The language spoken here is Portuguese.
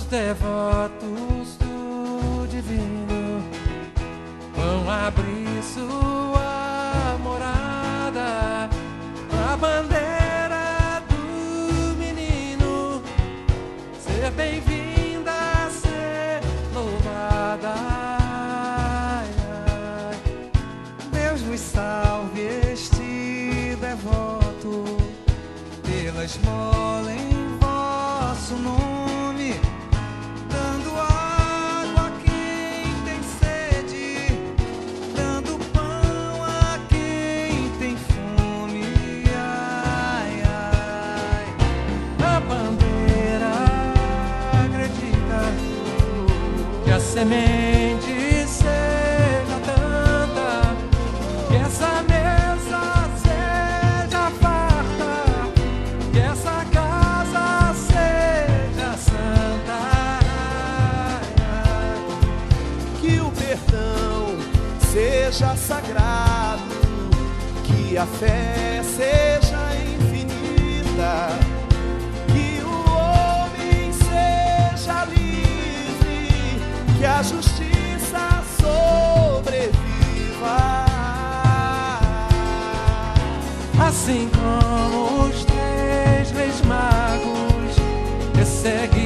devotos do divino vão abrir sua morada pra bandeira do menino ser bem-vinda, ser louvada. Ai, ai. Deus vos salve este devoto pela esmola em vosso nome, a semente seja tanta, que essa mesa seja farta, que essa casa seja santa. Que o perdão seja sagrado, que a fé seja infinita, assim como os três reis magos, que seguem.